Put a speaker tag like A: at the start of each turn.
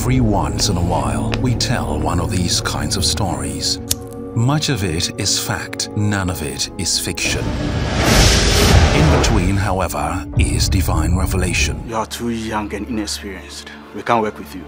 A: Every once in a while, we tell one of these kinds of stories. Much of it is fact, none of it is fiction. In between, however, is divine revelation.
B: You are too young and inexperienced. We can't work with you.